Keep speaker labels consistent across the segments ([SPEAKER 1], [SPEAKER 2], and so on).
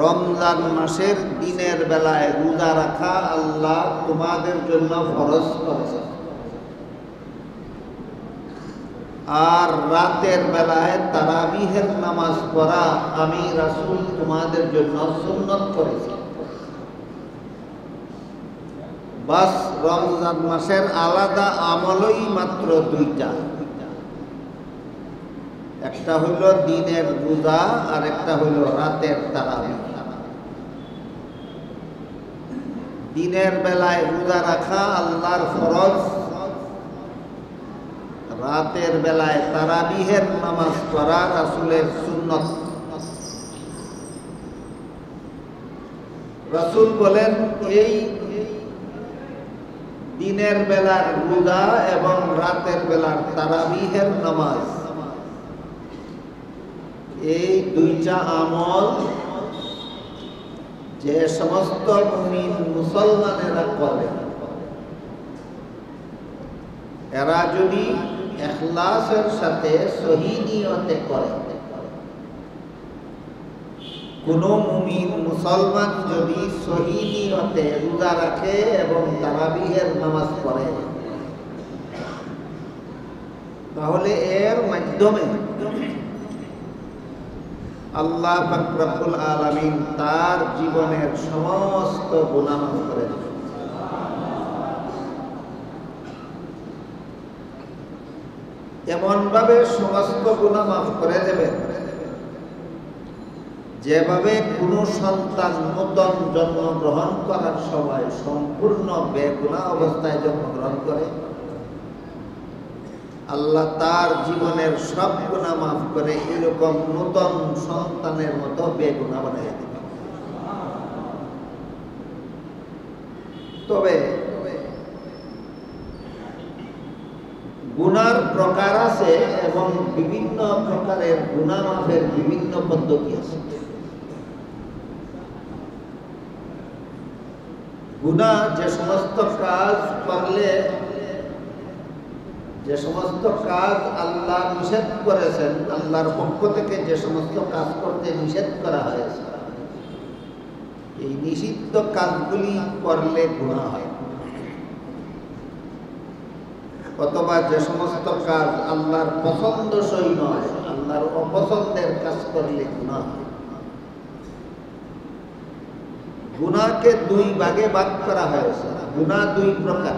[SPEAKER 1] রমজান মাসের দিনের বেলায় রোজা রাখা আল্লাহ তোমাদের জন্য ফরজ করেছে। আর রাতের বেলায় তারাবিহের নামাজ পড়া আমি রাসূল তোমাদের জন্য সুন্নত করেছি। বাস রমজান মাসের আলাদা আমলই মাত্র দুইটা। একটা হইল দিনের রোজা আর একটা হইল রাতের তারাবি। দিনের বেলায় রোজা রাখা আল্লাহর ফরজ, রাতের বেলায় তারাবিহের নামাজ পড়া রাসুলের সুন্নত। রাসুল বলেন, এই দিনের বেলার রোজা এবং রাতের বেলার তারাবিহের নামাজ এই দুইটা আমল যে সমস্ত মুসলমানেরা করে। এরা যদি এখলাসের সাথে সহিনিয়তে করে। কোন মুমিন মুসলমান যদি সহিনিয়তে রোজা রাখে এবং তারাবিহের নামাজ পড়ে, তাহলে এর মাধ্যমে আল্লাহ ফাকরাবুল আলমিন তার জীবনের সমস্ত গুণা মাফ করে এমনভাবে সমস্ত গুণা মাফ করে দেবেন। যেভাবে কোনো সন্তান নূতন জন্মগ্রহণ করার সময় সম্পূর্ণ বেগুনা অবস্থায় জন্মগ্রহণ করে আল্লাহ তার জীবনের সব গুণা মাফ করে এরকম নূতন সন্তানের মতো বেগুনা বানিয়ে দেবে। তবে গুনার প্রকার আছে এবং বিভিন্ন প্রকারের গুণা মাফের বিভিন্ন পদ্ধতি আছে। গুণা যে সমস্ত কাজ করলে যে সমস্ত কাজ আল্লাহ নিষেধ করেছেন, আল্লাহর পক্ষ থেকে যে সমস্ত কাজ করতে নিষেধ করা হয়েছে, এই নিষিদ্ধ কাজগুলি করলে গুণা হয়। অথবা যে সমস্ত কাজ আল্লাহর পছন্দসই নয়, আল্লাহর অপছন্দের কাজ করলে গুণা হয়। গুণাকে দুই ভাগে ভাগ করা হয়েছে গুণা দুই প্রকার।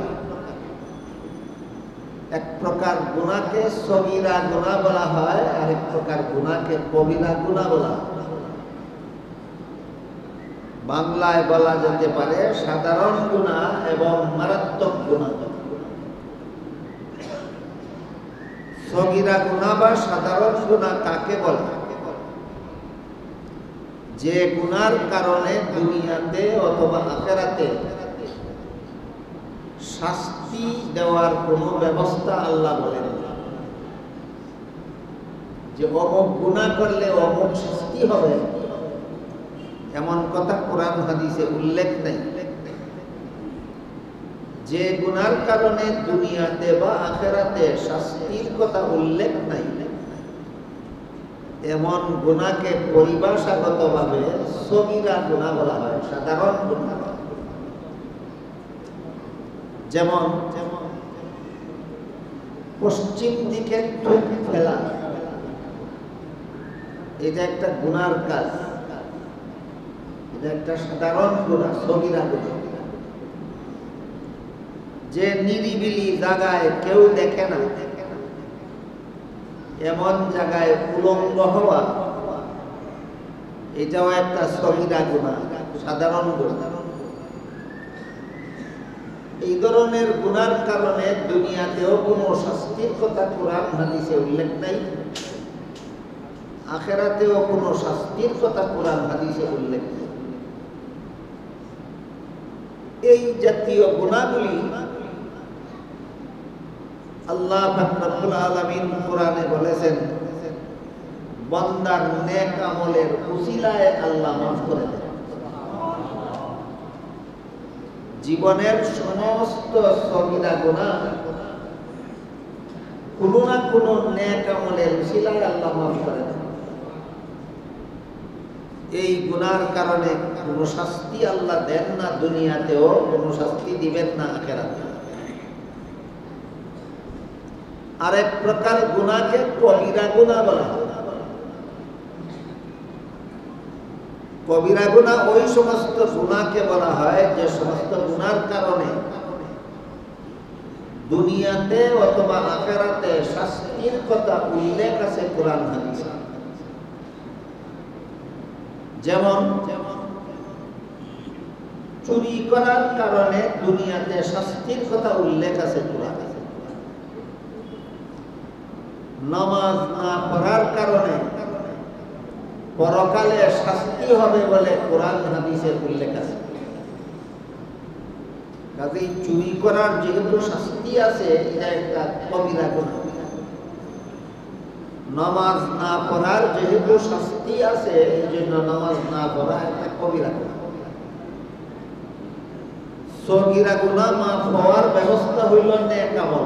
[SPEAKER 1] এক প্রকার গুণাকে সগিরা গুণা বলা হয়, আর এক প্রকার গুণাকে কবিরা গুণা বলা বাংলায় বলা যেতে পারে সাধারণ গুণা এবং মারাত্মক গুণা। সগিরা গুণা বা সাধারণ গুণা কাকে বলে? যে গুনার কারণে দুনিয়াতে অথবা আখেরাতে শাস্তি দেওয়ার কোনো ব্যবস্থা আল্লাহ বলেন যে অমুক গুণা করলে অমুক শাস্তি হবে, এমন কথা কোরআন হাদিসে উল্লেখ নেই। যে গুনার কারণে দুনিয়াতে বা আখেরাতে শাস্তির কথা উল্লেখ নাই, এমন গুণাকে পরিভাষাগতভাবে সগিরা গুণা বলা হয়, সাধারণ গুণা। যেমন পশ্চিম দিকে থুক ফেলা, এটা একটা গুনার কাজ। এটা একটা সাধারণ গুণা সগিরা গুণা যে নিরিবিলি জায়গায় কেউ দেখে না, এমন জায়গায় উলঙ্গ হওয়া, এটাও একটা সগিরা গুণা সাধারণ গুণা এই ধরনের গুনার কারণে দুনিয়াতেও কোনো শাস্তির কথা কোরআন, হাদিসে উল্লেখ নাই। আখেরাতেও কোনো শাস্তির কথা কোরআন, হাদিসে উল্লেখ নেই। এই জাতীয় গুণাগুলি আল্লাহ ফাকরাবুল আলামিন কোরআনে বলেছেন, বান্দার নেক আমলের উসিলায় আল্লাহ মাফ করে দেন। জীবনের সমস্ত সগিরা গুণা কোনো না কোনো নেক আমলের উসিলায় আল্লাহ মাফ করে এই গুনার কারণে কোনো শাস্তি আল্লাহ দেন না দুনিয়াতেও, কোনো শাস্তি দিবেন না আখেরাতে। আর এক প্রকার গুণাকে কবিরা গুণা বলা হয়। কবিরা গুণা ওই সমস্ত গুণাকে বলা হয় যে সমস্ত গুণার কারণে। দুনিয়াতে অথবা আখেরাতে শাস্তির কথা উল্লেখ আছে কোরআন যেমন, চুরি করার কারণে দুনিয়াতে শাস্তির কথা উল্লেখ আছে কোরআন নামাজ না পড়ার কারণে পরকালে শাস্তি হবে বলে কোরআন হাদিসের উল্লেখ আছে। কাজেই চুরি করার যেহেতু শাস্তি আছে, এটা একটা কবিরা গুণা নামাজ না পড়ার যেহেতু শাস্তি আছে, এই জন্য নামাজ না পড়া একটা কবিরা গুণা সগিরা গুণা মাফ হওয়ার ব্যবস্থা হইল নেক আমল।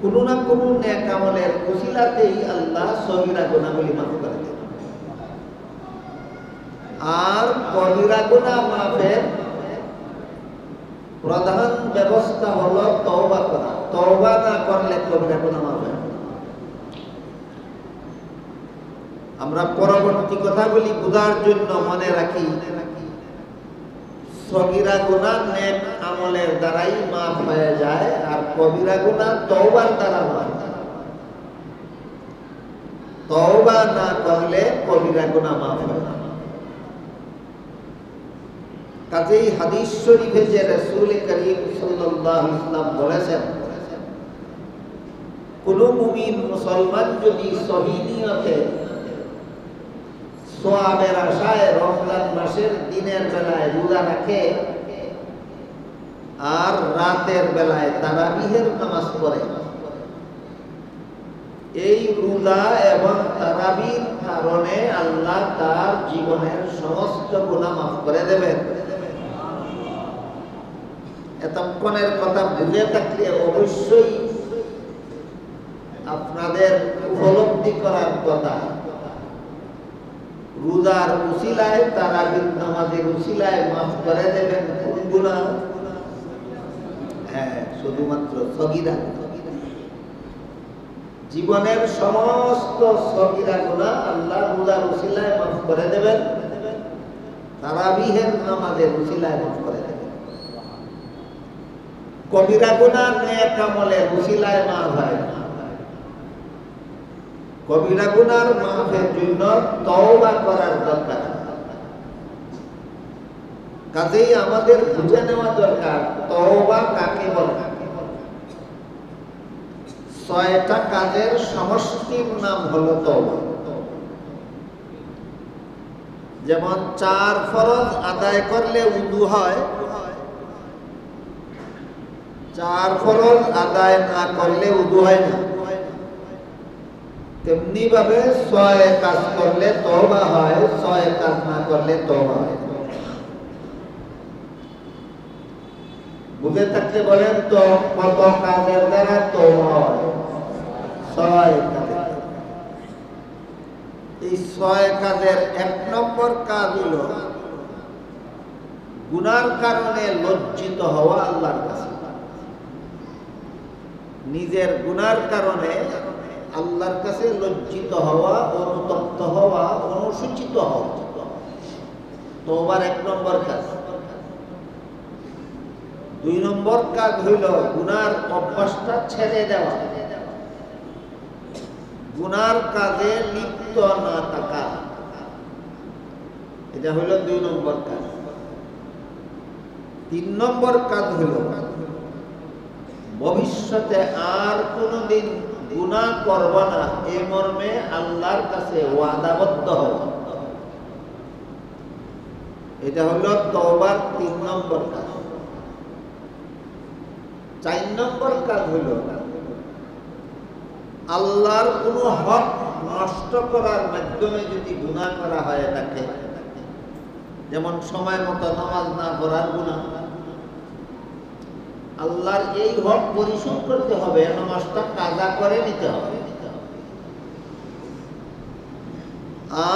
[SPEAKER 1] কোন না কোন নেক আমলের উসিলাতেই আল্লাহ সগিরা গুণাগুলি মাফ করে দেন। আর কবিরা গুণা মাফের প্রধান ব্যবস্থা হলো তওবা করা। তওবা না করলে কবিরা গুণা মাফ আমরা পরবর্তী কথাগুলি বোঝার জন্য মনে রাখি সগিরা গুণা নেক আমলের দ্বারাই মাফ হয়ে যায়, আর কবিরা গুণা তওবার দ্বারা হয়। তওবা না করলে কবিরা গুণা মাফ হয় না। কাজেই হাদিস শরীফে যে রাসূল করিম সাল্লাল্লাহু ওয়াসাল্লাম বলেছেন, কোন মুমিন মুসলমান যদি সহি নিয়তে সোয়াবের আশায় রমজান মাসের দিনের বেলায় রোজা রাখে আর রাতের বেলায় তারাবিহের নামাজ পড়ে। এই রোজা এবং তারাবির কারণে আল্লাহ তার জীবনের সমস্ত গুণা মাফ করে দেবেন। এতক্ষণের কথা বুঝে থাকলে অবশ্যই আপনাদের উপলব্ধি করার কথা। রোজার উসিলায় তারাবির নামাজের উসিলায় মাফ করে দেবেন কোন গুণা হ্যাঁ শুধুমাত্র সগিরা জীবনের সমস্ত সগিরা গুণা আল্লাহ রোজার উসিলায় মাফ করে দেবেন। তারাবিহের নামাজের উসিলায় মাফ করে দেবেন। কবিরা গুণা নেক আমলের উসিলায় মাফ হয় না। কবিরা গুনার মাফের জন্য তওবা করার দরকার। কাজেই আমাদের বুঝে নেওয়া দরকার, তওবা কাকে বলে? ছয়টা কাজের সমষ্টির নাম হলো তওবা। যেমন চার ফরজ আদায় করলে উদু হয়, চার ফরজ আদায় না করলে উদু হয় না। তেমনি ভাবে ছয় কাজ করলে তওবা হয়, ছয় কাজ না করলে তওবা হয়। বুঝে থাকতে বলেন তো, কত কাজের দ্বারা কাজের এই ছয় কাজের এক নম্বর কাজ হলো গুনার কারণে লজ্জিত হওয়া আল্লাহর কাছে। নিজের গুনার কারণে আল্লাহর কাছে লজ্জিত হওয়া, অনুতপ্ত হওয়া, অনুসূচিত হওয়া তোমার এক নম্বর কাজ। দুই নম্বর কাজ হইল গুনার অভ্যাসটা ছেড়ে দেওয়া। গুনার কাজে লিপ্ত না থাকা। এটা হইল দুই নম্বর কাজ। তিন নম্বর কাজ হইল ভবিষ্যতে আর কোনোদিন গুনাহ করব না। এই মর্মে আল্লাহর কাছে ওয়াদাবদ্ধ হওয়া এটা হলো তওবার তিন নম্বর কাজ। চার নম্বর কাজ হলো আল্লাহর কোনো হক নষ্ট করার মাধ্যমে যদি গুণা করা হয় থাকে যেমন সময় মতো নামাজ না পড়ার গুনাহ। আল্লাহর এই হক পরিশোধ করতে হবে, নামাজটা কাজা করে নিতে হবে।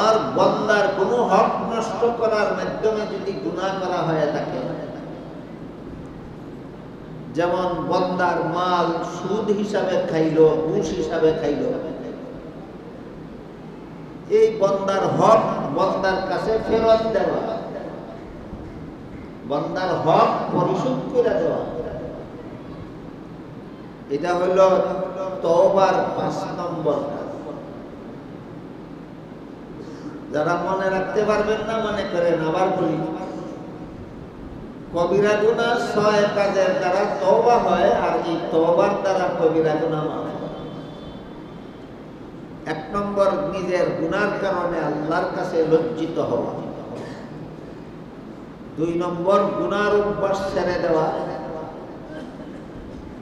[SPEAKER 1] আর বন্দার কোনো হক নষ্ট করার মাধ্যমে যদি গুণা করা হয়ে থাকে, যেমন বন্দার মাল সুদ হিসাবে খাইল, ঘুষ হিসাবে খাইল, এই বন্দার হক বন্দার কাছে ফেরত দেওয়া, বন্দার হক পরিশোধ করে দেওয়া। এটা হইল তবার পাঁচ নম্বর যারা মনে রাখতে পারবেন না, মনে করেন, আবার বলি। কবিরা গুণা ছয় কাজের দ্বারা হয়, আর এই দ্বারা কবিরা গুণা মাফ এক নম্বর, নিজের গুনার কারণে আল্লাহর কাছে লজ্জিত হওয়া। দুই নম্বর গুনার অভ্যাস ছেড়ে দেওয়া।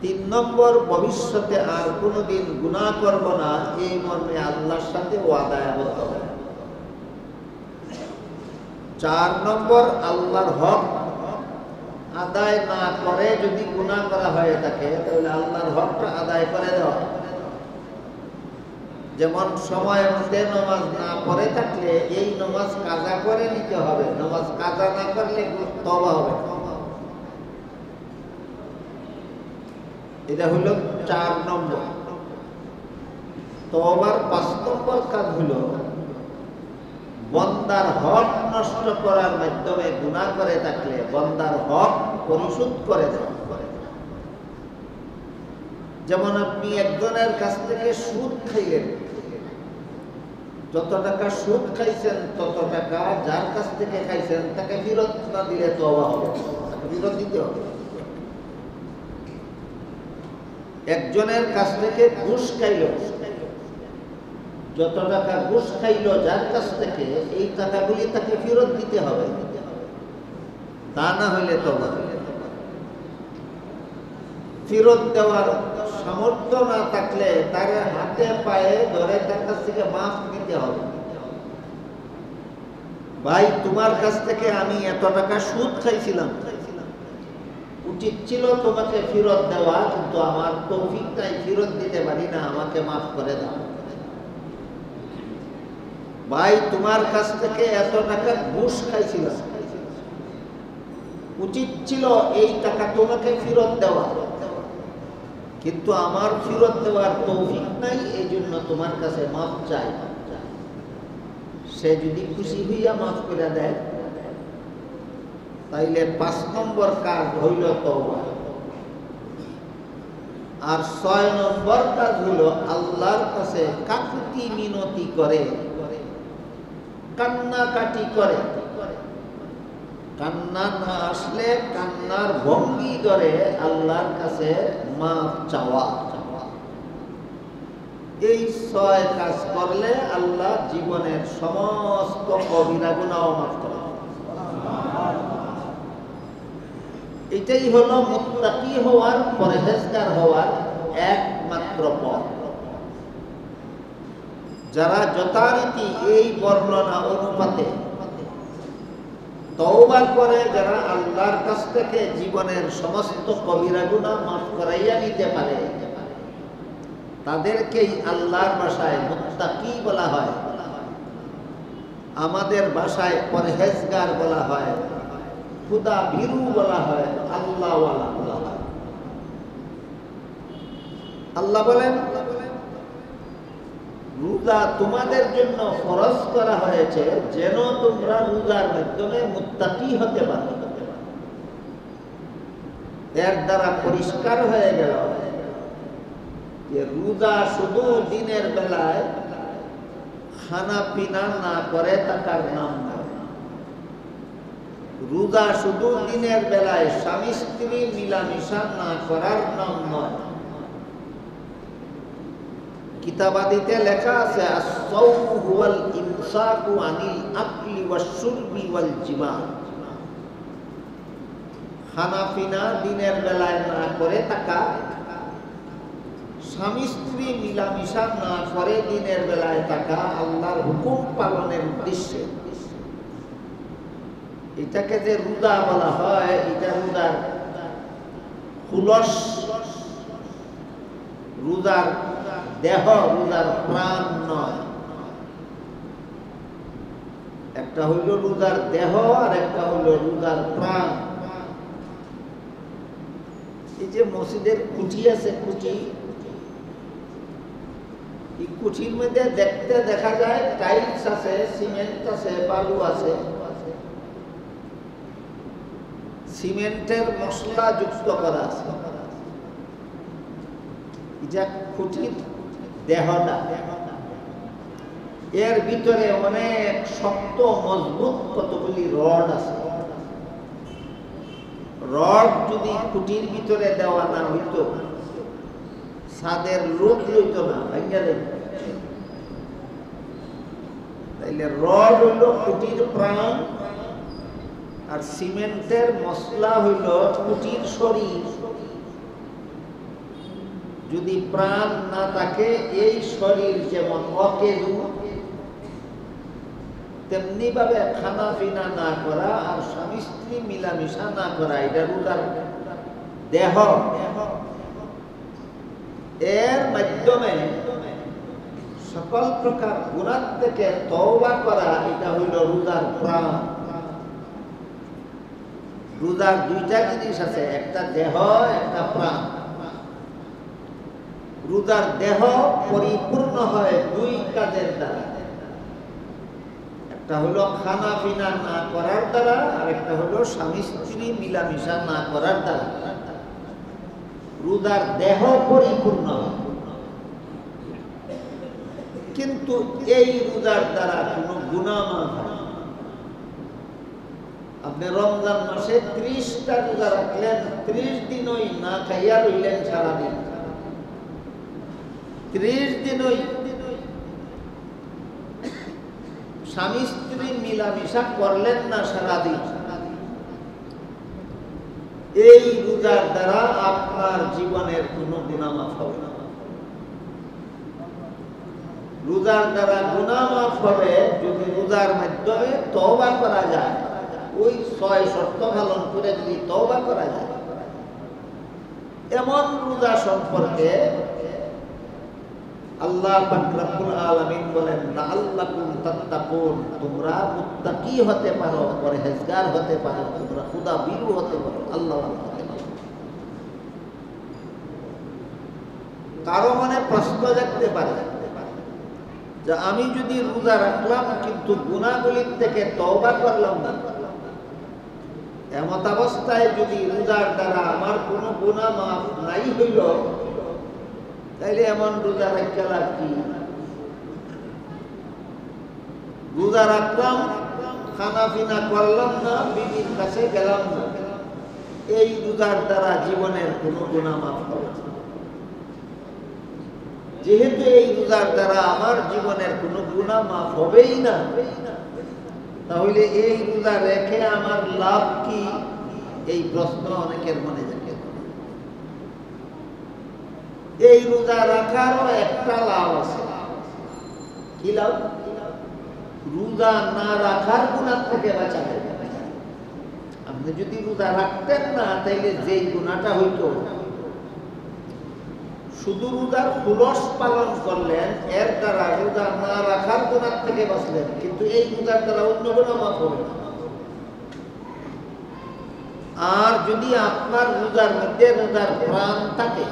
[SPEAKER 1] তিন নম্বর, ভবিষ্যতে আর কোনোদিন গুণা করব না, এই মর্মে আল্লাহর সাথে ওয়াদায় আবদ্ধ হয় চার নম্বর, আল্লাহর হক আদায় না করে যদি গুণা করা হয়ে থাকে, তাহলে আল্লাহর হকটা আদায় করে দেওয়া। যেমন সময় মধ্যে নমাজ না পড়ে থাকলে, এই নমাজ কাজা করে নিতে হবে। নমাজ কাজা না করলে তবা হবে এটা হলো চার নম্বর। তবার পাঁচ নম্বর কাজ হলো বন্দার হক নষ্ট করার মাধ্যমে গুণা করে থাকলে বন্দার হক পরিশোধ করে দেওয়া যেমন আপনি একজনের কাছ থেকে সুদ খাইলেন, যত টাকা সুদ খাইছেন, তত টাকা যার কাছ থেকে খাইছেন, তাকে ফেরত না দিলে তো অভাব হবে তাকে ফেরত দিতে হবে। একজনের কাছ থেকে ঘুষ খাইল। যত টাকা ঘুষ খাইল, যার কাছ থেকে এই টাকাগুলি তাকে ফেরত দিতে হবে। তা না হইলে তো ফেরত দেওয়ার সামর্থ্য না থাকলে তার হাতে পায়ে ধরে তার কাছ থেকে মাফ নিতে হবে। ভাই, তোমার কাছ থেকে আমি এত টাকা সুদ খাইছিলাম। উচিত ছিল তোমাকে ফেরত দেওয়া, কিন্তু আমার তৌফিকটাই ফেরত দিতে পারি না, আমাকে মাফ করে দাও। ভাই, তোমার কাছ থেকে এত টাকা ঘুষ খাইছিলাম। উচিত ছিল এই টাকা তোমাকে ফেরত দেওয়া। কিন্তু আমার ফেরত দেওয়ার তৌফিক নাই এই জন্য তোমার কাছে মাফ চাই। সে যদি খুশি হইয়া মাফ করে দেয়। তাইলে পাঁচ নম্বর কাজ হইল তওবা। আর ছয় নম্বর কাজ হইল আল্লাহর কাছে কাকুতি মিনতি করে। কান্নাকাটি করে। কান্না না আসলে কান্নার ভঙ্গি ধরে আল্লাহর কাছে মাফ চাওয়া। এই ছয় কাজ করলে আল্লাহ জীবনের সমস্ত কবিরা গুণাও মাফ করে এটাই হলো মুত্তাকি হওয়ার, পরহেজগার হওয়ার একমাত্র পথ। যারা যথারীতি এই বর্ণনা অনুপাতে তওবা করে, যারা আল্লাহর কাছ থেকে জীবনের সমস্ত কবিরা গুণা মাফ করাইয়া নিতে পারে, তাদেরকেই আল্লাহর ভাষায় মুত্তাকি বলা হয়। আমাদের ভাষায় পরহেজগার বলা হয়। খুদা বলা হয়, আল্লাহওয়ালা বলা হয়। আল্লাহ বলেন, রোজা তোমাদের জন্য ফরজ করা হয়েছে যেন তোমরা রোজার মাধ্যমে মুত্তাকি হতে পারো। এর দ্বারা পরিষ্কার হয়ে গেল যে রোজা শুধু দিনের বেলায় খানা পিনা না করে থাকার নাম নয় রোজা শুধু দিনের বেলায় স্বামী স্ত্রী মিলামিশা না করার নাম নয়। কিতাবাদিতে লেখা আছে হুয়াল ইমসাকু আনিল আকলি ওয়াশ-শুরবি ওয়াল জিমা খানা পিনা দিনের বেলায় না করে থাকা, স্বামী স্ত্রী মিলামিশা না করে দিনের বেলায় থাকা আল্লাহর হুকুম পালনের উদ্দেশ্যে। এটাকে যে রুদা বলা হয়, এটা রুদার রুদার দেহ, রুদার প্রাণ নয়। একটা হইল রুদার দেহ আর একটা হইল রুদার প্রাণ। এই যে মসজিদের কুঠি আছে কুঠি এই কুঠির মধ্যে দেখতে দেখা যায় টাইলস আছে, সিমেন্ট আছে, বালু আছে। সিমেন্টের মশলা যুক্ত করা আছে। যা খুঁটির দেহটা। এর ভিতরে অনেক শক্ত, মজবুত কতগুলি রড আছে। রড যদি খুঁটির ভিতরে দেওয়া না হইত সাদের লোক লইত না ভাইয়া তাইলে রড হইল খুঁটির প্রাণ। আর সিমেন্টের মশলা হইল কুটির শরীর। যদি প্রাণ না থাকে, এই শরীর যেমন অকেজু তেমনি ভাবে খানা পিনা না করা আর স্বামী স্ত্রী মিলামিশা না করা, এটা রুদার দেহ। এর মাধ্যমে সকল প্রকার গুণার থেকে তওবা করা, এটা হইল রুদার প্রাণ। রোজার দুইটা জিনিস আছে, একটা দেহ, একটা প্রাণ। রোজার দেহ পরিপূর্ণ হয় দুই কাজের দ্বারা। একটা হলো খানা পিনা না করার দ্বারা, আর একটা হলো স্বামী স্ত্রী মিলামিশা না করার দ্বারা। রোজার দেহ পরিপূর্ণ কিন্তু এই রোজার দ্বারা কোনো গুণামা হয় আপনি রমজান মাসে ত্রিশটা রোজা রাখলেন, ত্রিশ দিন ওই না খাইয়া রইলেন সারাদিন। ত্রিশ দিন ওই স্বামী স্ত্রী মিলামিশা করলেন না সারাদিন। এই রোজার দ্বারা আপনার জীবনের কোনো গুণামাফ হবে না। রোজার দ্বারা গুণামাফ হবে যদি রোজার মাধ্যমে তবা করা যায়। ওই ছয় শর্ত পালন করে যদি তবা করা যায়, এমন রোজা সম্পর্কে আল্লাহ রব্বুল আলামিন বলেন তাত্তাকুন তোমরা মুত্তাকি হতে পারো, পরহেজগার হতে পারো, তোমরা হতে পারো, আল্লাহ হতে পারো। কারও মনে প্রশ্ন দেখতে পারে যে আমি যদি রোজা রাখলাম কিন্তু গুণাগুলির থেকে তওবা করলাম না এমত অবস্থায় যদি রোজার দ্বারা আমার কোনো গুণা মাফ নাই হইল, তাইলে এমন রোজা রাখা লাভ কি? রোজা রাখলাম খানা পিনা করলাম না, বিবির কাছে গেলাম না। এই রোজার দ্বারা জীবনের কোনো গুণা মাফ হবে যেহেতু এই রোজার দ্বারা আমার জীবনের কোনো গুণা মাফ হবেই না তাহলে এই রোজা রেখে আমার লাভ কি? এই প্রশ্ন অনেকের মনে থাকে এই রোজা রাখারও একটা লাভ আছে। কি লাভ? রোজা না রাখার গুণার থেকে বাঁচা যাবে আপনি যদি রোজা রাখতেন না, তাইলে যেই গুণাটা হইতো শুধু রোজার খুলস পালন করলেন, এর দ্বারা রোজা না রাখার গুণার থেকে বাঁচলেন। কিন্তু এই রোজার দ্বারা অন্য গুণা মাফ হবে না। আর যদি আপনার রোজার মধ্যে রোজার প্রাণ থাকে,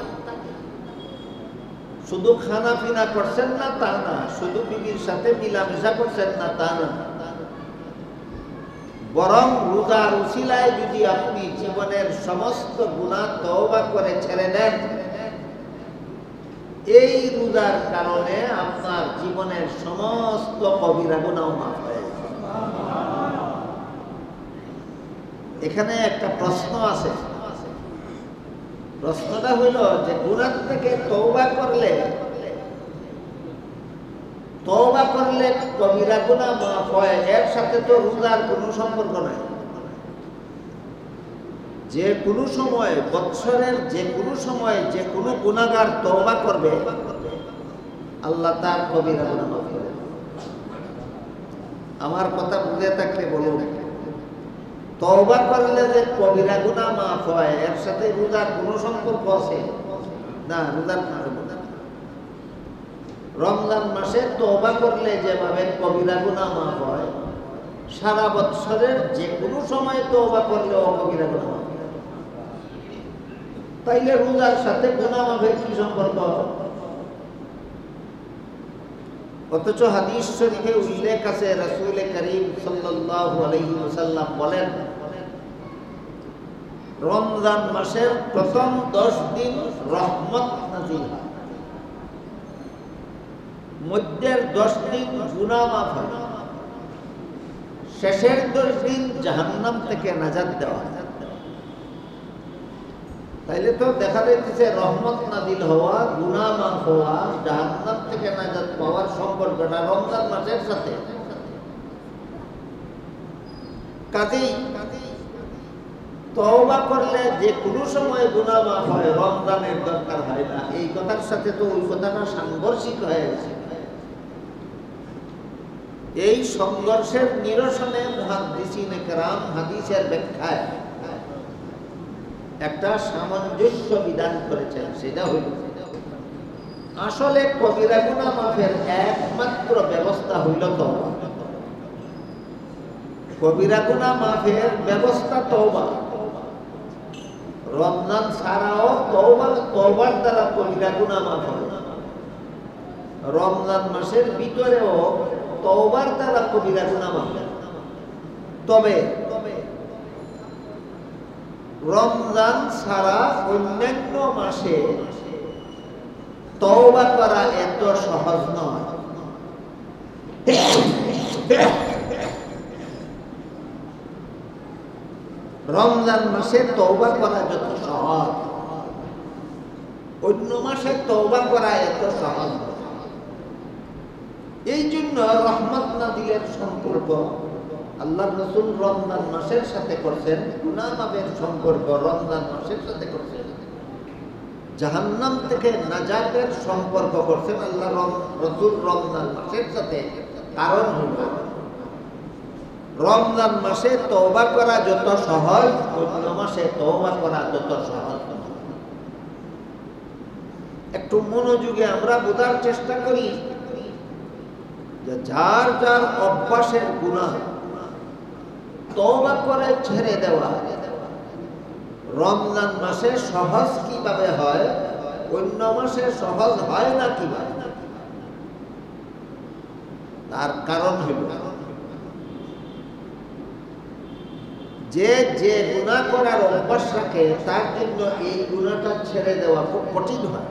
[SPEAKER 1] শুধু খানা পিনা করছেন না তা না, শুধু বিবির সাথে মিলামেশা করছেন না তা না। বরং রোজার উশিলায় যদি আপনি জীবনের সমস্ত গুণা তওবা করে ছেড়ে দেন এই রোজার কারণে আপনার জীবনের সমস্ত কবিরা গুণাও মাফ হয়ে এখানে একটা প্রশ্ন আছে। প্রশ্নটা হইল যে গুণার থেকে তৌবা করলে তৌবা করলে কবিরা গুণা মাফ হয়, এর সাথে তো রোজার কোনো সম্পর্ক নাই। যে কোনো সময় বৎসরের যে কোনো সময় যে কোনো গুণাগার তওবা করবে, আল্লাহ তার কবিরা গুণা আমার কথা বুঝে থাকলে বলুন, তওবা করলে যে কবিরা গুণা মাফ হয়, এর সাথে রোজার কোনো সম্পর্ক আছে? না, রোজার রমজান মাসে তওবা করলে যেভাবে কবিরা গুণা মাফ হয়, সারা বৎসরের যে কোনো সময় তওবা করলেও কবিরা গুনাহ মাফ। তাইলে রোজার সাথে গুনাহ মাফের কি সম্পর্ক? অথচ হাদিস শরীফে উল্লেখ আছে, রাসূল করিম সাল্লাল্লাহু আলাইহি ওয়াসাল্লাম বলেন, রমজান মাসের প্রথম দশ দিন রহমত নাজিল হয়। মধ্যের দশ দিন গুনাহ মাফ হয়। শেষের দশ দিন জাহান্নাম থেকে নাজাত দেওয়া হয়। তাইলে তো দেখা যাইতেছে রহমত নাদিল হওয়া গুনাহ মাফ হওয়া, জাহান্নাম থেকে নাজাত পাওয়ার সম্পর্কটা রমজান মাসের সাথে। কাজেই তওবা করলে যে কোনো সময় গুনাহ মাফ হয়, রমজানের দরকার হয় না। এই কথার সাথে তো ওই কথাটা সাংঘর্ষিক হয়ে গেছে। এই সংঘর্ষের নিরসনে মুহাদ্দিসিন কেরাম হাদিসের ব্যাখ্যায় একটা সামঞ্জস্য বিধান করেছেন, সেটা হইল আসলে কবিরা গুনা মাফের একমাত্র ব্যবস্থা হইল তো কবিরা গুনা মাফের ব্যবস্থা তওবা। রমজান ছাড়াও তওবা, তওবার দ্বারা কবিরা গুনা মাফ রমজান মাসের ভিতরেও তওবার দ্বারা কবিরা গুনা মাফ। তবে রমজান ছাড়া অন্যান্য মাসে তওবা করা এত সহজ নয় রমজান মাসে তওবা করা যত সহজ, অন্য মাসে তওবা করা এত সহজ। এই জন্য রহমত নাদিলের সম্পর্ক আল্লাহ রসুল রমজান মাসের সাথে করছেন গুনামাবের সম্পর্ক রমজান মাসের সাথে করছেন। জাহান্নাম থেকে নাজাতের সম্পর্ক করছেন আল্লাহ রসুল রমজান মাসের সাথে। কারণ হল, রমজান মাসে তওবা করা যত সহজ, অন্য মাসে তওবা করা যত সহজ। একটু মনোযোগে আমরা বোঝার চেষ্টা করি যে যার যার অভ্যাসের গুণা তওবা করে ছেড়ে দেওয়া। রমজান মাসে সহজ কীভাবে হয়? অন্য মাসে সহজ হয় না কীভাবে? তার কারণ হইল যে যে গুণা করার অভ্যাস রাখে, তার জন্য এই গুণাটা ছেড়ে দেওয়া খুব কঠিন হয়।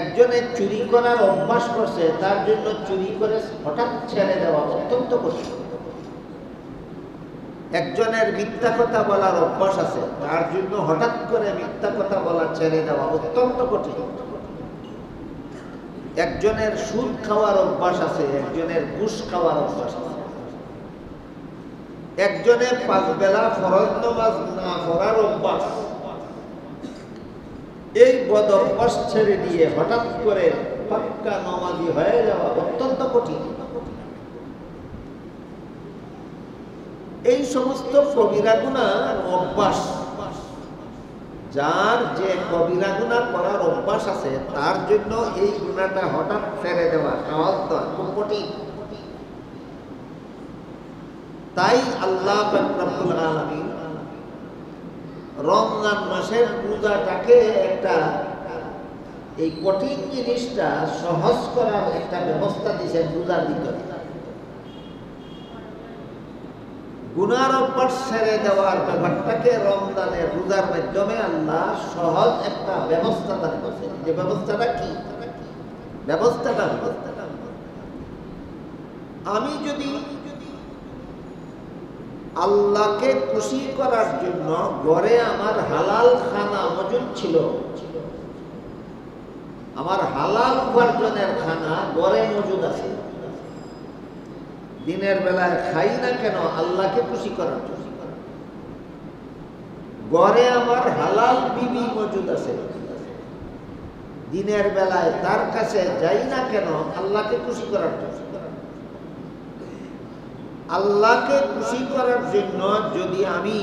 [SPEAKER 1] একজনে চুরি করার অভ্যাস করছে, তার জন্য চুরি করে হঠাৎ ছেড়ে দেওয়া অত্যন্ত কঠিন। একজনের মিথ্যা কথা বলার অভ্যাস আছে, তার জন্য হঠাৎ করে মিথ্যা কথা বলা ছেড়ে দেওয়া অত্যন্ত কঠিন। একজনের সুদ খাওয়ার অভ্যাস আছে, একজনের ঘুষ খাওয়ার অভ্যাস আছে। একজনের পাঁচ বেলা ফরজ নামাজ না পড়ার অভ্যাস। এই বদ ছেড়ে দিয়ে হঠাৎ করে পাক্কা নমাজি হয়ে যাওয়া অত্যন্ত কঠিন। এই সমস্ত কবিরা গুণা অভ্যাস, যার যে কবিরা গুণা করার অভ্যাস আছে, তার জন্য এই গুণাটা হঠাৎ ছেড়ে দেওয়া সহজ খুব কঠিন। তাই আল্লাহ আলামিন রমজান মাসের পূজাটাকে একটা, এই কঠিন জিনিসটা সহজ করার একটা ব্যবস্থা দিয়েছেন পূজার ভিতরে। গুনার অভ্যাস ছেড়ে দেওয়ার ব্যাপারটাকে রমজানের রোজার মাধ্যমে আল্লাহ সহজ একটা ব্যবস্থা দান করছেন। যে ব্যবস্থাটা কি? ব্যবস্থাটা ব্যবস্থাটা আমি যদি আল্লাহকে খুশি করার জন্য ঘরে আমার হালাল খানা মজুদ ছিল। আমার হালাল উপার্জনের খানা ঘরে মজুদ আছে। দিনের বেলায় খাই না কেন, আল্লাহকে খুশি করার জন্য। ঘরে আমার হালাল বিবি মজুদ আছে। দিনের বেলায় তার কাছে যাই না কেন, আল্লাহকে খুশি করার জন্য। আল্লাহকে খুশি করার জন্য যদি আমি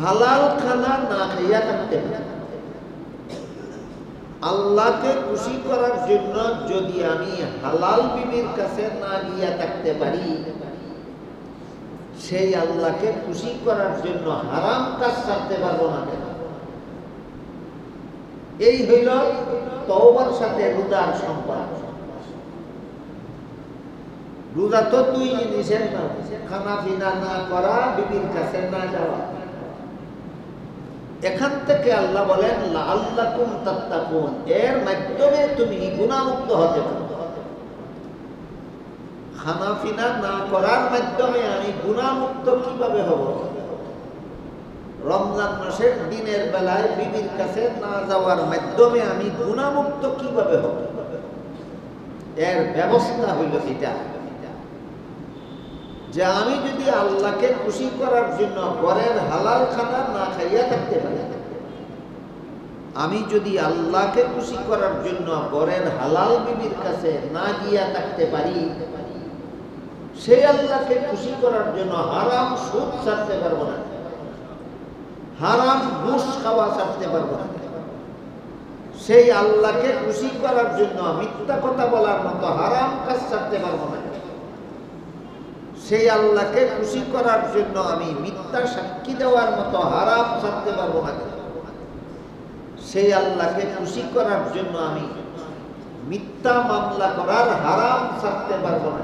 [SPEAKER 1] হালাল খানা না খাইয়া থাকতে আল্লাহকে খুশি করার জন্য যদি আমি হালাল বিবির কাছে না গিয়া থাকতে পারি, সেই আল্লাহকে খুশি করার জন্য হারাম কাজ ছাড়তে পারব না কেন? এই হইল তওবার সাথে রোজার সম্পর্ক। রোজা তো দুই জিনিসের নাম খানা পিনা না করা, বিবির কাছে না যাওয়া। এখান থেকে আল্লাহ বলেন আল্লাহ কুম তাত্তাকুন। এর মাধ্যমে তুমি গুণামুক্ত হতে খানা পিনা না করার মাধ্যমে আমি গুণামুক্ত কীভাবে হব? রমজান মাসের দিনের বেলায় বিবির কাছে না যাওয়ার মাধ্যমে আমি গুণামুক্ত কীভাবে হব? এর ব্যবস্থা হইল এটা। যে আমি যদি আল্লাহকে খুশি করার জন্য ঘরের হালাল খানা না খাইয়া থাকতে পারি, আমি যদি আল্লাহকে খুশি করার জন্য ঘরের হালাল বিবির কাছে না গিয়া থাকতে পারি, সেই আল্লাহকে খুশি করার জন্য হারাম সুদ ছাড়তে পারব না। হারাম ঘুষ খাওয়া ছাড়তে পারব না। সেই আল্লাহকে খুশি করার জন্য মিথ্যা কথা বলার মতো হারাম কাজ ছাড়তে পারব না। সেই আল্লাহকে খুশি করার জন্য আমি মিথ্যা সাক্ষী দেওয়ার মতো হারাম পারব না সেই আল্লাহকে খুশি করার জন্য আমি মিথ্যা মামলা করার হারাম ছাড়তে পারব না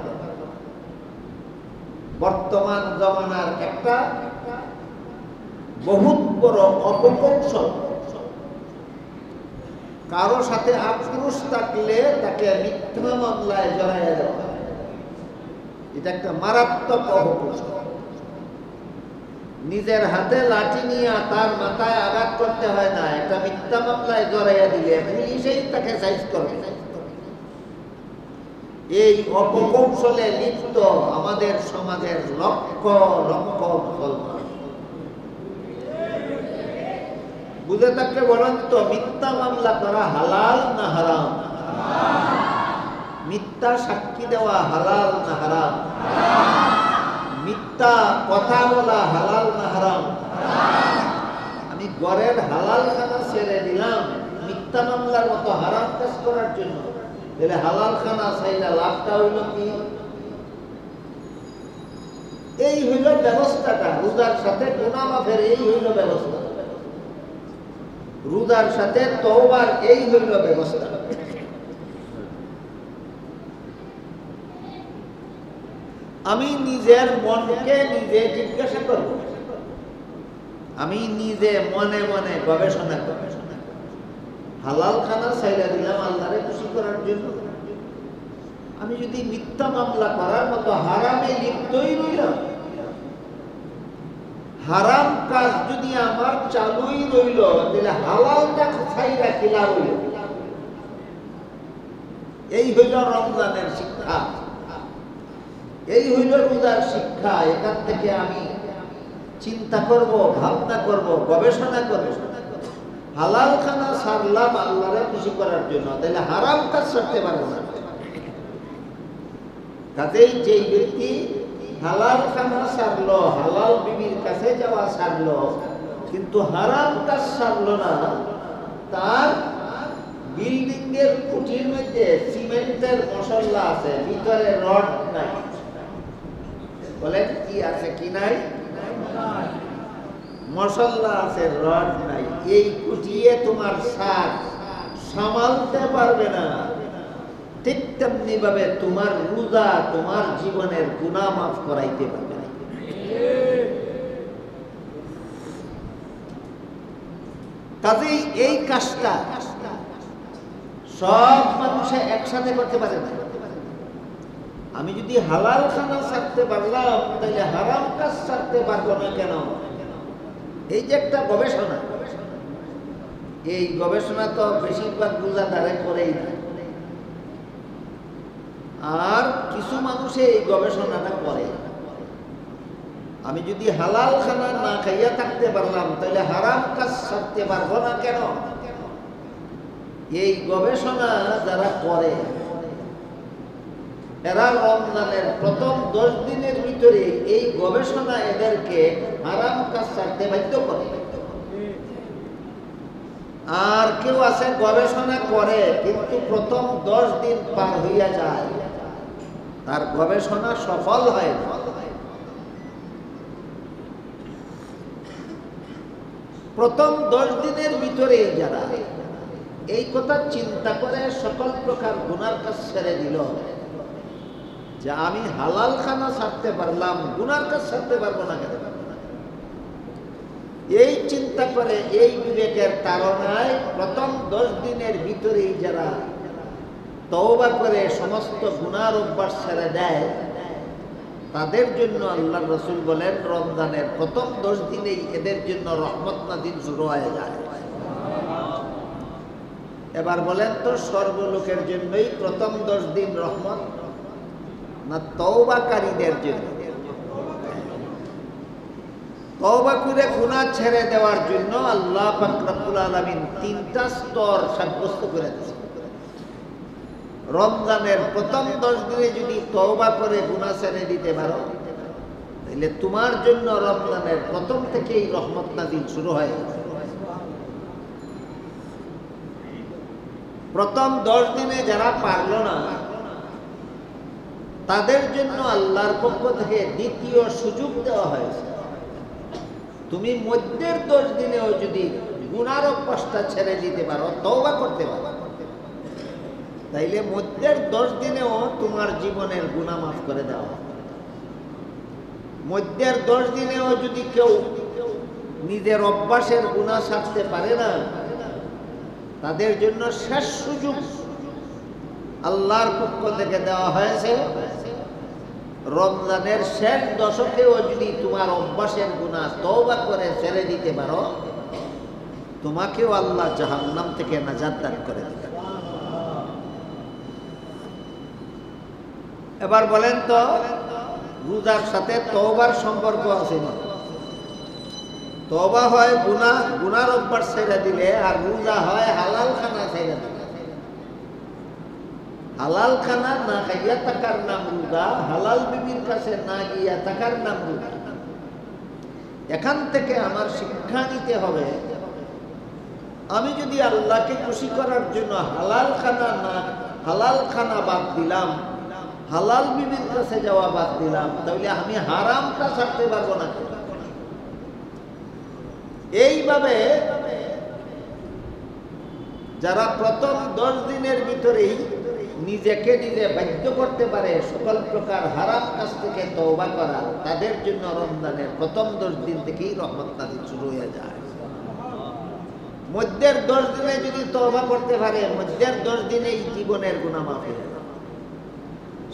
[SPEAKER 1] বর্তমান জমানার একটা বহুত বড় অপকৌশল কারও সাথে আক্রোশ থাকলে তাকে মিথ্যা মামলায় জড়াইয়া দেওয়া এটা একটা মারাত্মক অপকৌশল নিজের হাতে লাঠি নিয়ে তার মাথায় আঘাত করতে হয় না, একটা মিথ্যা মামলায় জড়াইয়া দিলে পুলিশেই তাকে সাইজ করবে। এই অপকৌশলে লিপ্ত আমাদের সমাজের লক্ষ লক্ষ মুসলমান। বুঝে থাকলে বলেন তো, মিথ্যা মামলা করা হালাল না হারাম? মিথ্যা সাক্ষী দেওয়া হালাল না হারাম? মিথ্যা কথা বলা হালাল না হারাম? আমি গড়ের হালাল খানা ছেড়ে দিলাম, মিথ্যা মামলার মতো হারাম কাজ করার জন্য। তাহলে হালাল খানা চাইলে লাভটা হইল কি? এই হইল ব্যবস্থাটা। রোজার সাথে গুণা মাফের এই হইল ব্যবস্থা। রোজার সাথে তওবার এই হইল ব্যবস্থা। আমি নিজের মনকে নিজে জিজ্ঞাসা করব। আমি নিজে মনে মনে গবেষণা করব। হালাল খানা সাইরা দিলাম আল্লাহরে খুশি করার জন্য। আমি যদি মিথ্যা মামলা করার মতো হারামে লিপ্তই রইলাম, হারাম কাজ যদি আমার চালুই রইল, তাহলে হালালটা কিলা রইল এই হইল রমজানের শিক্ষা। এই হইল রোজার শিক্ষা, এখান থেকে আমি চিন্তা করব, ভাবনা করব, গবেষণা করব। হালাল খানা সারলাম আল্লাহরে খুশি করার জন্য তাহলে হারাম কাজ ছাড়তে পারব না। কাজেই যেই ব্যক্তি হালাল খানা সারলো, হালাল বিবির কাছে যাওয়া সারলো, কিন্তু হারাম কাজ সারলো না, তার বিল্ডিং এর খুঁটির মধ্যে সিমেন্টের মশলা আছে, ভিতরে রড নাই। বলেন, কি আছে, কি নাই? মশলা আছে, রড নাই। এই কুটিয়ে তোমার সামালতে পারবে না। ঠিক তেমনি ভাবে তোমার রোজা তোমার জীবনের গুণা মাফ করাইতে পারবে না। কাজেই এই কাজটা সব মানুষে একসাথে করতে পারে না। আমি যদি হালাল খানা ছাড়তে পারলাম তাহলে হারাম কাজ ছাড়তে পারব না কেন? এই যে একটা গবেষণা। এই গবেষণা তো বেশিরভাগ রোজাদারে করেই না। আর কিছু মানুষে এই গবেষণাটা করে। আমি যদি হালাল খানা না খাইয়া থাকতে পারলাম তাহলে হারাম কাজ ছাড়তে পারব না কেন? এই গবেষণা যারা করে এরা রমজানের প্রথম দশ দিনের ভিতরে এই গবেষণা এদেরকে হারাম কাজ ছাড়তে বাধ্য করে। আর কেউ আছে গবেষণা করে, কিন্তু প্রথম দশ দিন পার হইয়া যায়। তার গবেষণা সফল হয় না। প্রথম দশ দিনের ভিতরে যারা এই কথা চিন্তা করে, সকল প্রকার গুনার কাজ ছেড়ে দিল। যে আমি হালাল খানা ছাড়তে পারলাম, গুনার কাজ ছাড়তে পারব না কেন? এই চিন্তা করে, এই বিবেকের তারণায় প্রথম দশ দিনের ভিতরেই যারা তওবা করে, সমস্ত গুনার অভ্যাস ছেড়ে দেয়, তাদের জন্য আল্লাহ রসুল বলেন, রমজানের প্রথম দশ দিনেই এদের জন্য রহমত নাদিন শুরু হয়ে যায়। এবার বলেন তো, সর্বলোকের জন্যই প্রথম দশ দিন রহমত? না তৌবাকারীদের জন্য। তওবা করে ছেড়ে দেওয়ার জন্য আল্লাহ পাক আলামিন তিনটা স্তর সাব্যস্ত করে রমজানের প্রথম দশ দিনে যদি তওবা করে গুনাহ ছেড়ে দিতে পারো, তাহলে তোমার জন্য রমজানের প্রথম থেকেই রহমত নাজিল শুরু হয়। প্রথম দশ দিনে যারা পারল না তাদের জন্য আল্লাহর পক্ষ থেকে দ্বিতীয় সুযোগ দেওয়া হয়েছে। তুমি মধ্যের দশ দিনেও যদি গুণার অভ্যাসটা ছেড়ে দিতে পারো, তওবা করতে পারো। তাইলে মধ্যের দশ দিনেও তোমার জীবনের গুণা মাফ করে দেওয়া মধ্যের দশ দিনেও যদি কেউ নিজের অভ্যাসের গুণা ছাড়তে পারে না, তাদের জন্য শেষ সুযোগ আল্লাহর পক্ষ থেকে দেওয়া হয়েছে। রমজানের শেষ দশকেও যদি তোমার অভ্যাসের গুণা তওবা করে ছেড়ে দিতে পারো, তোমাকেও আল্লাহ জাহান্নাম থেকে নাজাদ দান করে দিতে এবার বলেন তো, রোজার সাথে তওবার সম্পর্ক আছে না? তওবা হয় গুনাহ গুনার অভ্যাস ছেড়ে দিলে আর রোজা হয় হালাল খানা ছেড়ে দিলে। হালাল খানা না খাইয়া থাকার নাম রোজা হালাল বিবির কাছে না গিয়া থাকার নাম রোজা এখান থেকে আমার শিক্ষা নিতে হবে, আমি যদি আল্লাহকে খুশি করার জন্য হালাল খানা না, হালাল খানা বাদ দিলাম, হালাল বিবির কাছে যাওয়া বাদ দিলাম, তাহলে আমি হারামটা ছাড়তে পারব না। এইভাবে যারা প্রথম দশ দিনের ভিতরেই নিজেকে নিজে বাধ্য করতে পারে সকল প্রকার হারাম কাজ থেকে তওবা করা, তাদের জন্য রমজানের প্রথম দশ দিন থেকেই রহমত নাজিল শুরু হয়ে যায়। মধ্যের দশ দিনে যদি তওবা করতে পারে, মধ্যের দশ দিনেই জীবনের গুণা মাফ হয়ে যায়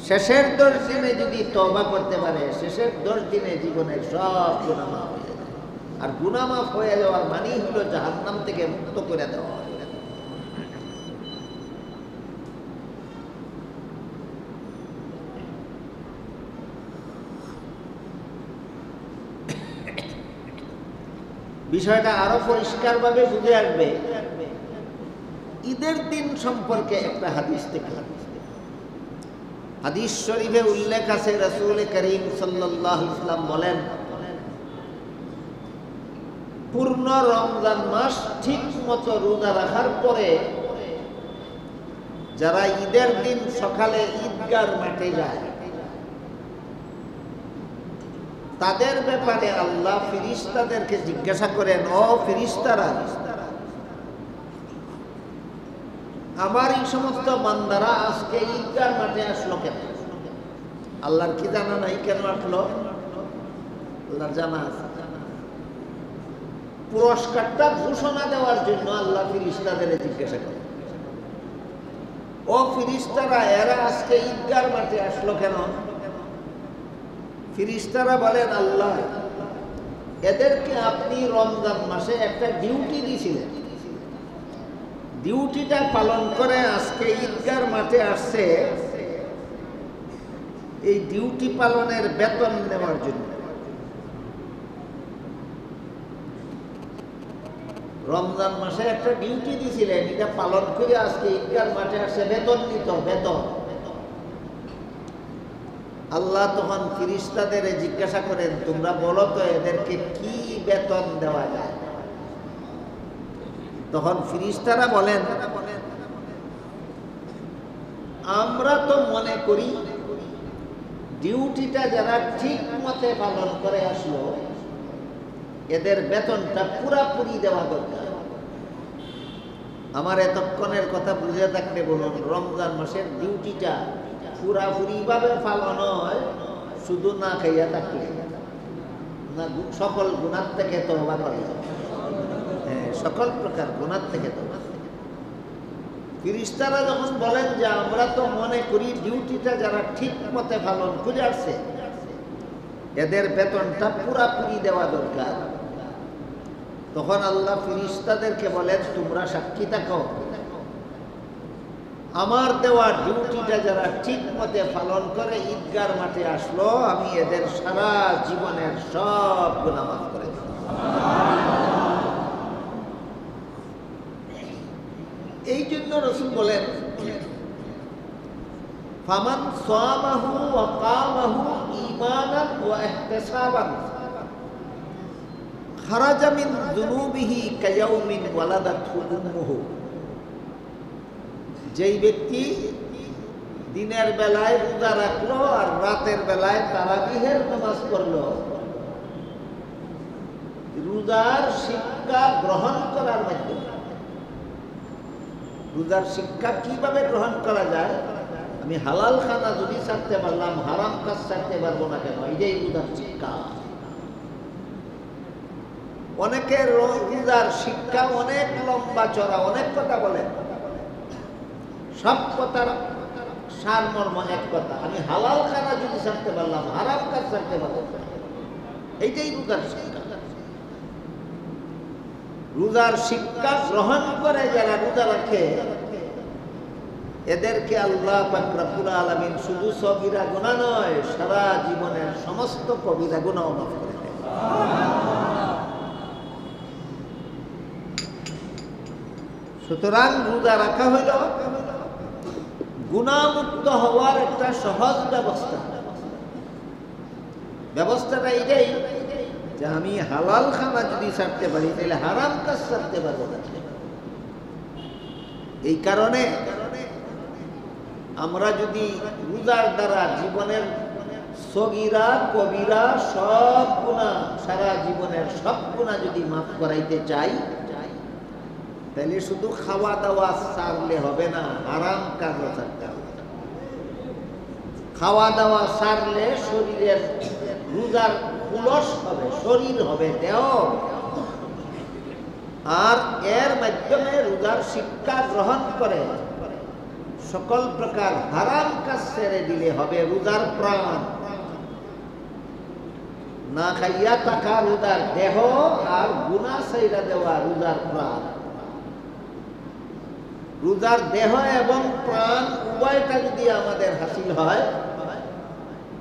[SPEAKER 1] শেষের দশ দিনে যদি তওবা করতে পারে, শেষের দশ দিনে জীবনের সব গুণা মাফ হয়ে যায়। আর গুণা মাফ হয়ে যাওয়ার মানেই হলো জাহান্নাম থেকে মুক্ত করে দেওয়া। বিষয়টা আরও পরিষ্কারভাবে বুঝে আসবে। ঈদের দিন সম্পর্কে একটা হাদিস থেকে হাদিস শরীফে উল্লেখ আছে, রসুল করিম সাল্লাহ ইসলাম বলেন, পূর্ণ রমজান মাস ঠিক মতো রোজা রাখার পরে যারা ঈদের দিন সকালে ঈদগার মাঠে যায় তাদের ব্যাপারে আল্লাহ ফিরিস্তাদেরকে জিজ্ঞাসা করেন, ও ফিরিস্তারা, আমার এই সমস্ত বান্দারা আজকে ঈদগার মাঠে আসলো কেন? আল্লাহর কি জানা নাই কেন আসলো? আল্লাহর জানা আছে। পুরস্কারটা ঘোষণা দেওয়ার জন্য আল্লাহ ফিরিস্তাদের জিজ্ঞাসা করে ও ফিরিস্তারা, এরা আজকে ঈদগার মাঠে আসলো কেন? ফিরিস্তারা বলেন, আল্লাহ, এদেরকে আপনি রমজান মাসে একটা ডিউটি দিয়েছিলেন। ডিউটিটা পালন করে আজকে ঈদগার মাঠে আসছে। এই ডিউটি পালনের বেতন নেওয়ার জন্য। রমজান মাসে একটা ডিউটি দিয়েছিলেন, এটা পালন করে আজকে ঈদগার মাঠে আসছে, বেতন নিত বেতন। আল্লাহ তখন ফিরিস্তাদের জিজ্ঞাসা করেন, তোমরা বলো তো এদেরকে কি বেতন দেওয়া যায়? তখন ফিরিস্তারা বলেন, আমরা তো মনে করি, ডিউটিটা যারা ঠিক মতে পালন করে আসলো, এদের বেতনটা পুরাপুরি দেওয়া দরকার। আমার এতক্ষণের কথা বুঝে থাকলে বলুন, রমজান মাসের ডিউটিটা পুরাপুরি ভাবে পালন হয়, শুধু না খাইয়া থাকলে। না সকল গুণার থেকে তবা করে। হ্যাঁ সকল প্রকার গুণার থেকে তবা ফিরিস্তারা যখন বলেন যে, আমরা তো মনে করি ডিউটিটা যারা ঠিক মতে পালন করে আসছে, এদের বেতনটা পুরাপুরি দেওয়া দরকার। তখন আল্লাহ ফিরিস্তাদেরকে বলেন, তোমরা সাক্ষী থাকো। আমার দেওয়া ডিউটিটা যারা ঠিক মতে পালন করে, ঈদগার মাঠে আসলো, আমি এদের সারা জীবনের সব গুণামাফ করে এই জন্য রসুল বলেন, ফামান সামাহু ওয়া কামাহু ঈমানান ওয়া ইহতিসাবান খারাজা মিন যুনুবিহি কায়াউমিন যেই ব্যক্তি দিনের বেলায় রোজা রাখল আর রাতের বেলায় তারাবিহের নামাজ পড়ল, রোজার শিক্ষা গ্রহণ করার মাধ্যমে। রোজার শিক্ষা কীভাবে গ্রহণ করা যায়? আমি হালাল খানা যদি ছাড়তে পারলাম, হারাম কাজ ছাড়তে পারব না কেন? এটাই রোজার শিক্ষা। অনেকের রোজার শিক্ষা অনেক লম্বা চড়া, অনেক কথা বলেন সব কথার সার, মর্ম এক কথা। আমি হালাল খানা যদি ছাড়তে পারলাম, হারাম কাজ ছাড়তে পারব এইটাই রোজার শিক্ষা। রোজার শিক্ষা গ্রহণ করে যারা রোজা রাখে, এদেরকে আল্লাহ পাকরাবুল আলমিন শুধু সবিরা গুণা নয়, সারা জীবনের সমস্ত কবিরা গুণাও মাফ করে সুতরাং রোজা রাখা হইল গুণামুক্ত হওয়ার একটা সহজ ব্যবস্থা। ব্যবস্থাটা এটাই যে আমি হালাল খানা যদি ছাড়তে পারি, তাহলে হারাম কাজ ছাড়তে পারব না। এই কারণে আমরা যদি রোজার দ্বারা জীবনের সগিরা, কবিরা সব গুণা, সারা জীবনের সব গুণা যদি মাফ করাইতে চাই তাহলে শুধু খাওয়া দাওয়া সারলে হবে না আরাম কাজও থাকতে হবে খাওয়া দাওয়া সারলে শরীরের রোজার পুলস হবে, শরীর হবে, দেহ আর এর মাধ্যমে রোজার শিক্ষা গ্রহণ করে। সকল প্রকার হারাম কাজ ছেড়ে দিলে হবে রোজার প্রাণ। না খাইয়া থাকা রোজার দেহ আর গুণা সাইরা দেওয়া রোজার প্রাণ। রোজার দেহ এবং প্রাণ উভয়টা যদি আমাদের হাসিল হয়,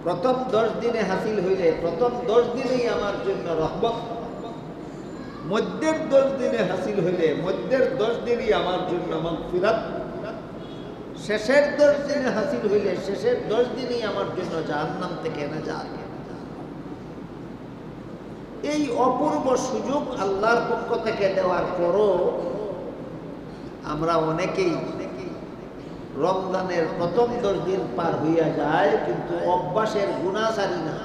[SPEAKER 1] প্রথম দশ দিনে হাসিল হইলে প্রথম দশ দিনেই আমার জন্য রহমত। মধ্যের দশ দিনে হাসিল হইলে মধ্যের দশ দিনই আমার জন্য ফিরাত শেষের দশ দিনে হাসিল হইলে শেষের দশ দিনই আমার জন্য জাহান্নাম থেকে না যায় এই অপূর্ব সুযোগ আল্লাহর পক্ষ থেকে দেওয়ার পরও আমরা অনেকেই রমজানের প্রথম দশ দিন পার হইয়া যায়, কিন্তু অভ্যাসের গুণা সারি না।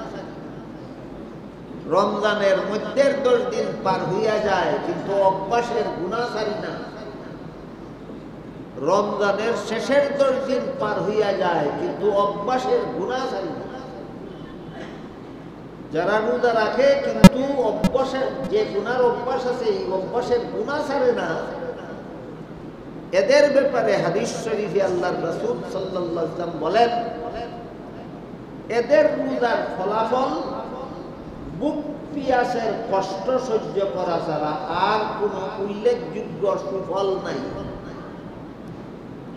[SPEAKER 1] রমজানের মধ্যের দশ দিন পার হইয়া যায়, কিন্তু অভ্যাসের গুণা সারি না। রমজানের শেষের দশ দিন পার হইয়া যায়, কিন্তু অভ্যাসের গুণা সারি না। যারা রোজা রাখে, কিন্তু অভ্যাসের যে গুণার অভ্যাস আছে, এই অভ্যাসের গুণা সারে না। এদের ব্যাপারে হাদিস শরীফে আল্লাহর আল্লাহ রসুল সাল্লাম বলেন, এদের রোজার ফলাফল বুক পিয়াসের কষ্ট সহ্য করা ছাড়া আর কোন উল্লেখযোগ্য সুফল নাই।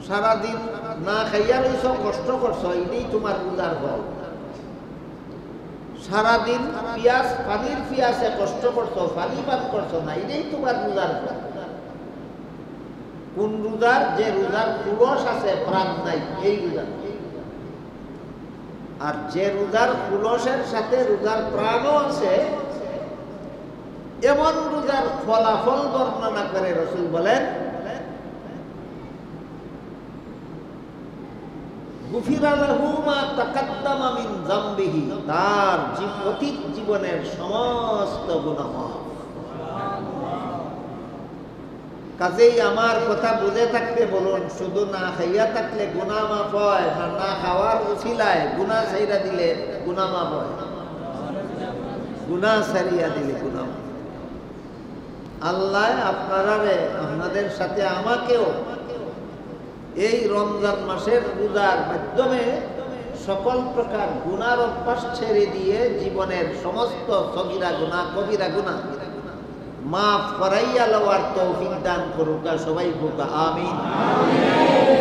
[SPEAKER 1] সারাদিন না খাইয়া রইছ, কষ্ট করছ, এটাই তোমার রোজার ফল। সারাদিন পিয়াস, পানির পিয়াসে কষ্ট করছ, পানি পান করছ না, এটাই তোমার রোজার ফল। কোন রোজার? যে রোজার পুরস আছে প্রাণ নাই, এই রোজার। আর যে রোজার পুলসের সাথে রোজার প্রাণও আছে, এমন রোজার ফলাফল বর্ণনা করে রসুল বলেন তার অতীত জীবনের সমস্ত গুনাহ মাফ। কাজেই আমার কথা বুঝে থাকতে বলুন, শুধু না খাইয়া থাকলে গুনাহ মাফ হয় না না খাওয়ার উছিলায় গুনাহ ছাইরা দিলে গুনাহ মাফ হয়। গুনাহ ছাড়িয়া দিলে গুনাহ আল্লাহ আপনারা আপনাদের সাথে আমাকেও এই রমজান মাসের রোজার মাধ্যমে সকল প্রকার গুনার অভ্যাস ছেড়ে দিয়ে জীবনের সমস্ত সগিরা গুণা কবিরা গুণা মাফ করাইয়া লওয়ার তৌফিক দান করুক সবাই বোকা আমিন।